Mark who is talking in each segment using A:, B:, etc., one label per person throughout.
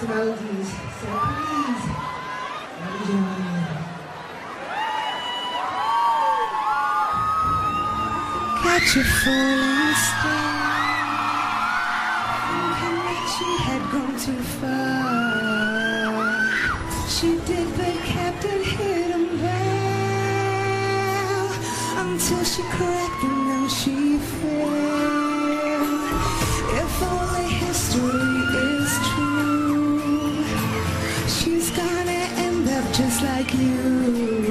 A: Emojis. So please, enjoy. Catch a falling star. Thinking that she had gone too far. She did, but kept it hidden well until she cracked and then She fell. If only history. you.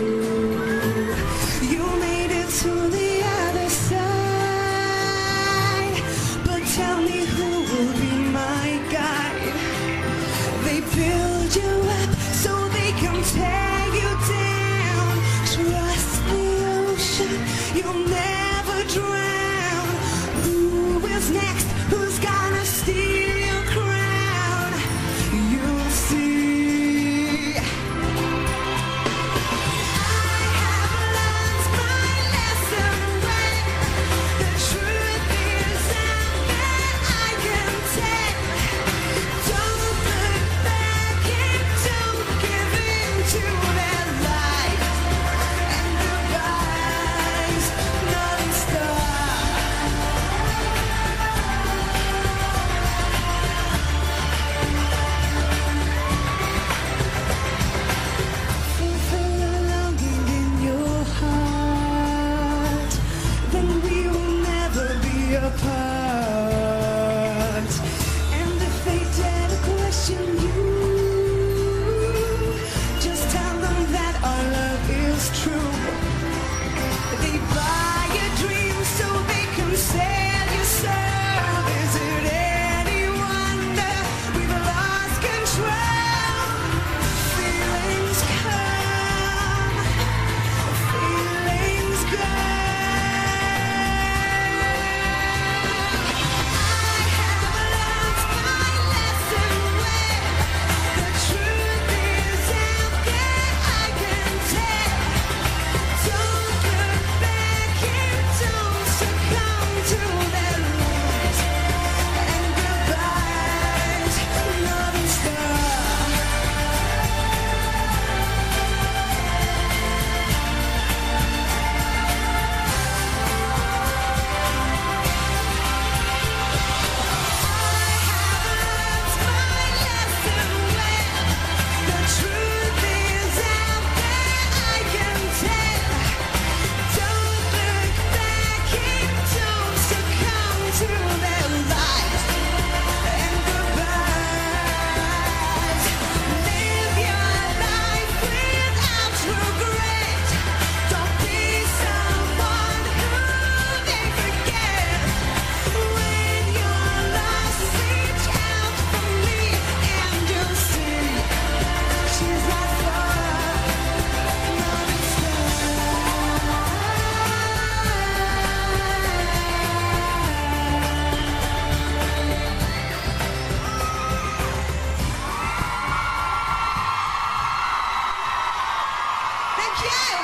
A: Thank you.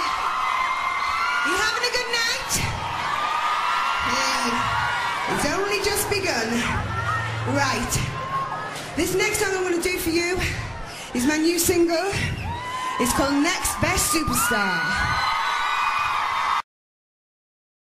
A: Having a good night? Hey, it's only just begun. Right. This next song I want to do for you is my new single. It's called Next Best Superstar.